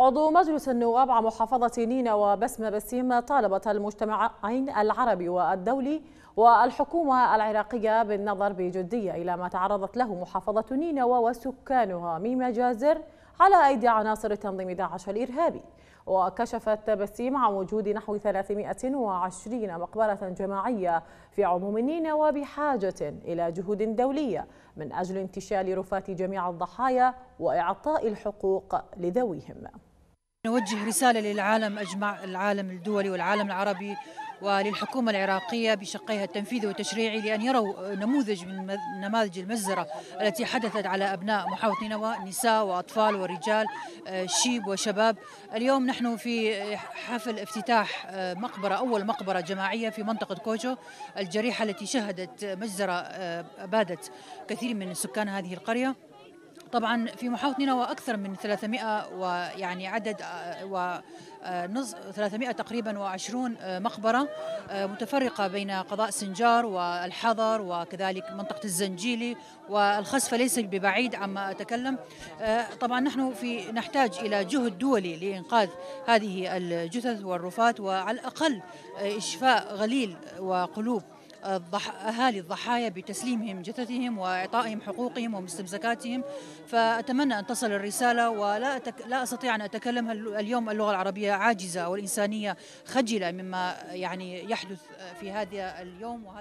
عضو مجلس النواب عن محافظة نينوى بسمة بسيم طالبت المجتمعين العربي والدولي والحكومة العراقية بالنظر بجدية إلى ما تعرضت له محافظة نينوى وسكانها من مجازر على أيدي عناصر تنظيم داعش الإرهابي. وكشفت بسيم عن وجود نحو 320 مقبرة جماعية في عموم نينوى بحاجة إلى جهود دولية من أجل انتشال رفات جميع الضحايا وإعطاء الحقوق لذويهم. نوجه رسالة للعالم أجمع العالم الدولي والعالم العربي وللحكومة العراقية بشقيها التنفيذي والتشريعي لأن يروا نموذج من نماذج المزرة التي حدثت على أبناء محافظة نينوى نساء وأطفال ورجال آه، شيب وشباب. اليوم نحن في حفل افتتاح آه، مقبرة أول مقبرة جماعية في منطقة كوجو. الجريحة التي شهدت مجزرة آه، أبادت كثير من سكان هذه القرية. طبعا في محافظة نينوى أكثر من 300 ويعني عدد و نص 300 تقريبا و20 مقبرة متفرقة بين قضاء سنجار والحضر وكذلك منطقة الزنجيلي والخسفة ليس ببعيد عما أتكلم. طبعا نحن في نحتاج إلى جهد دولي لإنقاذ هذه الجثث والرفات وعلى الأقل إشفاء غليل وقلوب. أهالي الضحايا بتسليمهم جثثهم وإعطائهم حقوقهم ومستمسكاتهم فأتمنى أن تصل الرسالة ولا أتك... لا أستطيع أن أتكلم اليوم اللغة العربية عاجزة والإنسانية خجلة مما يعني يحدث في هذا اليوم وهذا